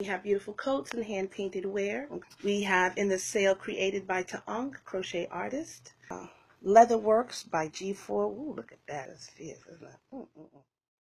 We have beautiful coats and hand painted wear. We have in the sale created by Ta Ankh, crochet artist. Uh, Leather Works by G4. Ooh, look at that. It's fierce, isn't it? Mm.